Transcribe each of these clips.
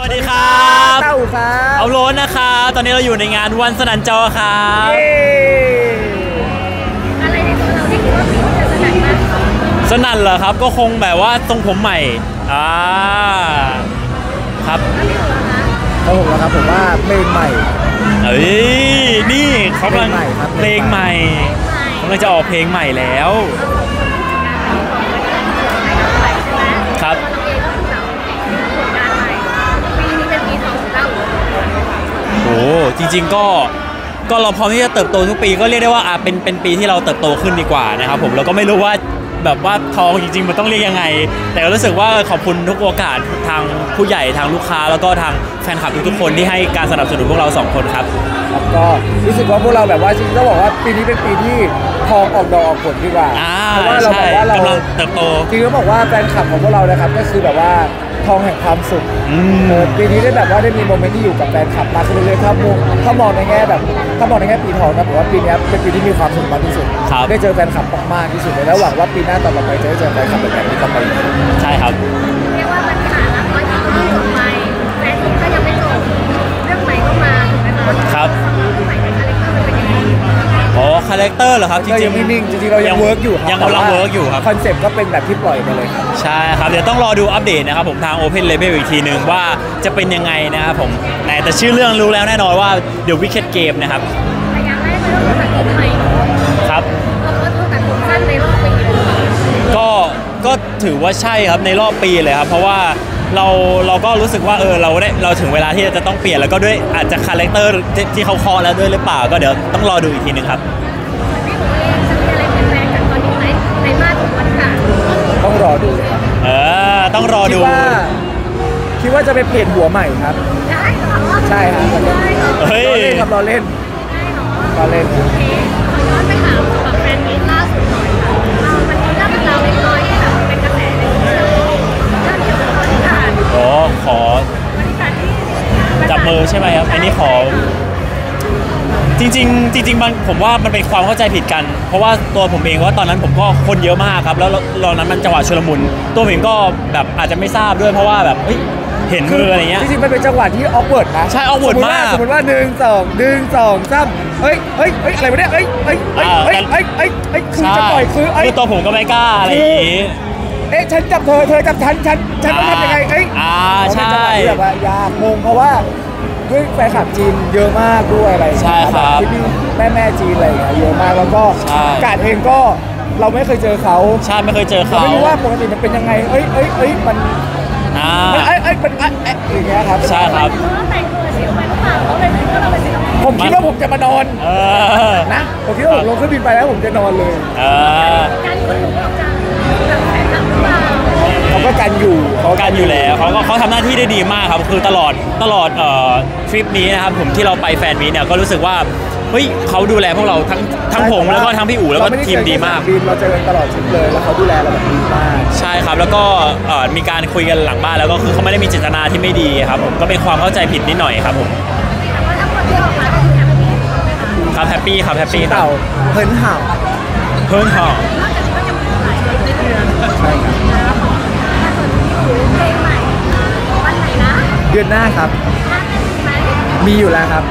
วัสดีครับเต้าครับเอาโรนนะครับ ตอนนี้เราอยู่ในงานวันสนันจอครับเย้อะไรในตัวเราที่คิดว่าปีนี้จะสนั่นมากที่สุดสนั่นเหรอครับ ก็คงแบบว่าทรงผมใหม่ อ่า ครับครับผมแล้วครับผมว่าเพลงใหม่ เอ้ย นี่เขากำลังเพลงใหม่ครับเพลงใหม่กำลังจะออกเพลงใหม่แล้ว จริง ๆ ก็ก็เราพร้อมที่จะเติบโตทุกปีก็เรียกได้ว่าอะเป็นเป็นปีที่เราเติบโตขึ้นดีกว่านะครับผมเราก็ไม่รู้ว่าแบบว่าทองจริง ๆ มันต้องเรียกยังไง แต่ก็รู้สึกว่าขอบคุณทุกโอกาสทางผู้ใหญ่ทางลูกค้า แล้วก็ทางแฟนคลับทุกๆคนที่ให้การสนับสนุนพวกเราสองคนครับแล้วก็รู้สึกว่าพวกเราแบบว่าจริงๆต้องบอกว่าปีนี้เป็นปีที่ทองออกดอกออกผลดีกว่าอ่าเพราะว่าเราใช่แบบว่าเรากำลังเติบโต จริงๆต้องบอกว่าแฟนคลับของพวกเรานะครับก็คือแบบว่าท องแห่งความสุขอืมเออปีนี้ได้แบบว่าได้มี moment ที่อยู่กับแฟนคลับมากขึ้นเรื่อยๆถ้ามองถ้ามองในแง่แบบ ถ้ามองในแง่ปีทองนะผมว่าปีนี้เป็นปีที่มีความสุขมากที่สุด ครับได้เจอแฟนคลับมากๆที่สุดเลยแล้วหวังว่าปีหน้าต่อไปจะได้เจอแฟนคลับแบบนี้ต่อไปอีก ใช่ครับ character เหรอครับจก็ริยังไม่นิ่งจริงๆเรายัง work อยู่ครับยังกำลัง work อยู่ครับ concept ก็เป็นแบบที่ปล่อยไปเลยครับใช่ครับเดี๋ยวต้องรอดูอัปเดตนะครับผมทาง Open Label อีกทีหนึ่งว่าจะเป็นยังไงนะครับผมแต่แต่ชื่อเรื่องรู้แล้วแน่นอนว่า The Wicked Game นะครับแต่อย่างแรกเลยก็คือตัดผมใหม่ครับเราก็คือตัดผมสั้นในรอบปีเลยก็ก็ถือว่าใช่ครับในรอบปีเลยครับเพราะว่าเราเราก็รู้สึกว่าเออเราได้เราถึงเวลาที่จะต้องเปลี่ยนแล้วก็ด้วยอาจจะ character ที่ที่เขาเคาะแล้วด้วยหรือเปล่า ก็เดี๋ยวต้องรอดูอีกทีหนึ่งครับ ต้องรอดูครับเออต้องรอคิดดู ว่าคิดว่าจะไปเปลี่ยนหัวใหม่ครับ ได้เหรอใช่ครับได้เหรอเฮ้ยรอเล่นครับรอเล่นได้เหรอรอเล่นโอเคขอย้อนไปถามแบบแฟน จริงๆจริงๆมันผมว่ามันเป็นความเข้าใจผิดกัน เพราะว่าตัวผมเองว่าตอนนั้นผมก็คนเยอะมากครับ แล้วตอนนั้นมันจังหวะชุลมุน ตัวผมเองก็แบบอาจจะไม่ทราบด้วยเพราะว่าแบบเฮ้ยเห็นมืออะไรเงี้ย จริงๆมันเป็นจังหวะที่ออกเวิร์ดนะใช่ awkward สติว่มาก สมมติว่าหนึ่งสองหนึ่งสองสามเฮ้ยเฮ้ยเฮ้ยอะไรวะเนี่ยเฮ้ยเฮ้ยเฮ้ยอ่าเฮ้ยเฮ้ยเฮ้ยเฮ้ยคือจะปล่อยคือเอ้ยคือตัวผมก็ไม่กล้าอะไรอย่างงี้ เอ๊ะฉันจับเธอเธอจับฉันฉันฉันต้องทำยังไงเอ้ยอ่าเพราะมันใช่จังหวะที่แบบว่ายากงงเพราะว่า ด้วยแฟนคลับจีนเยอะมากด้วยอะไรอย่างเงี้ยใช่ครับพี่พี่แม่แม่จีนอะไรอย่างเงี้ยเยอะมากแล้วก็ใช่ การเองก็เราไม่เคยเจอเขาใช่ไม่เคยเจอเราเขาไม่รู้ว่าปกติมันเป็นยังไงเอ้ยเอ้ยเอ้ยมันอ่า มันเอ้ยเอ้ยมันเอ้ยเอ้ยอย่างเงี้ยครับใช่ครับเพราะว่าแต่งตัวสีออกไปหรือเปล่าเขาเลยคิดว่าเราเป็นศิลปินผมคิดว่าผมจะมานอนเออ นะผมคิดว่าผมลงเครื่องบินไปแล้วผมจะนอนเลย เออการคนหนูออก เขาก็กันอยู่เขากันอยู่แล้วเขาก็เขาทำหน้าที่ได้ดีมากครับคือตลอดตลอดเอ่อทริปนี้นะครับผมที่เราไปแฟนมีตเนี่ยก็รู้สึกว่าเฮ้ยเขาดูแลพวกเราทั้งทั้งผมแล้วก็ทั้งพี่อู๋แล้วก็เราไได้ทีมดีมาก เจอแค่สนบินเราเจอกันตลอดทริปเลยแล้วเขาดูแลเราแบบดีมากใช่ครับแล้วก็เอ่อมีการคุยกันหลังบ้านแล้วก็คือเขาไม่ได้มีเจตนาที่ไม่ดีครับผมก็เป็นความเข้าใจผิดนิดหน่อยครับผมแต่ว่าทั้งหมดที่ออกมาก็คือแฮปปี้ถูกไหมคะครับแฮปปี้ครับแฮปปี้ครัเต่าบเฮินเห่าเพิ่งห่อ นอกจากนี้ก็ยังมีหลายเพลงในเดือนใช่ครับ เดือนหน้าครับห้าเดือนไหมมีอยู่แล้วครับ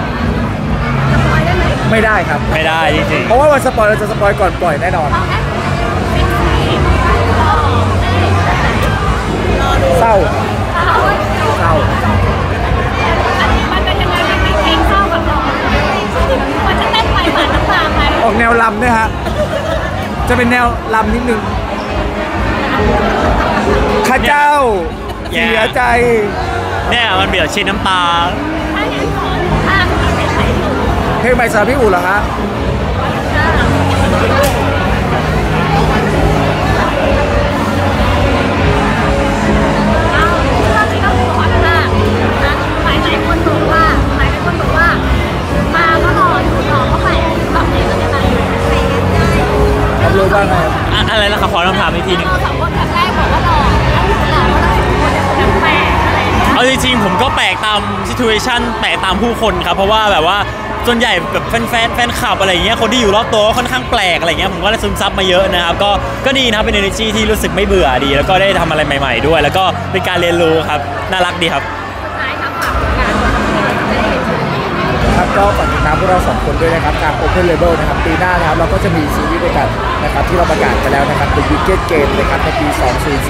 สปอยได้ไหมไม่ได้ครับ ไม่ได้จริงเพราะว่าวันสปอยเราจะสปอยก่อนปล่อยแน่นอนเอาแค่เป็นสีรอรอดูเศร้าเอาเศร้าอันนี้มันเป็นยังไงมันมีเพลงเข้ากับเรามันจะเต้นไปหวานน้ำตาไหมออกแนวลำด้วยฮะ จะเป็นแนวลำนิดนึงข้าเจ้า เสียใจ ๆ เนี่ยมันเบียดชินน้ำตาถ้างั้นขอหนึ่งท่าที่เป็นไหนสุดเพลงใหม่สำหรับพี่อู๋เหรอฮะเอาเรื่องนี้ก็ขอละนะหลายหลายคนบอกว่าหลายหลายคนบอกว่ามาก็รออยู่รอก็ไปแบบนี้ก็จะไปครับรู้ว่าไงครับอะอะไรนะครับขอคำถามอีกทีหนึง จริงผมก็แปลกตามซิทูเอชันแปลกตามผู้คนครับ เพราะว่าแบบว่าส่วนใหญ่แบบแฟนแฟนแฟนคลับอะไรเงี้ยคนที่อยู่รอบตัวค่อนข้างแปลกอะไรเงี้ยผมก็ได้ซึมซับมาเยอะนะครับ ก็ก็ดีนะครับเป็น energy ที่รู้สึกไม่เบื่อดี แล้วก็ได้ทำอะไรใหม่ ๆ ด้วย แล้วก็เป็นการเรียนรู้ครับ น่ารักดีครับครับก็ เราสองคนด้วยนะครับทาง Open Label นะครับปีหน้านะครับเราก็จะมีซีรีส์ด้วยกันนะครับที่เราประกาศไปแล้วนะครับ The Wicked Game นะครับในปี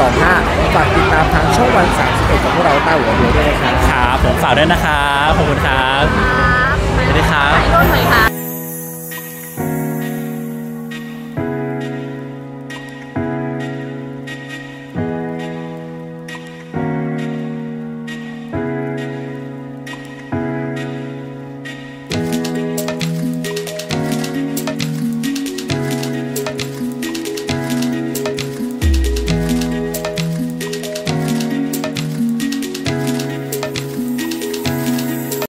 2025ฝากติดตามทางช่องวัน 31กับพวกเราต้าหัวเดียวด้วยนะครับครับผมฝากด้วยนะครับขอบคุณครับครับสวัสดีครับถ่ายรูปหน่อยค่ะ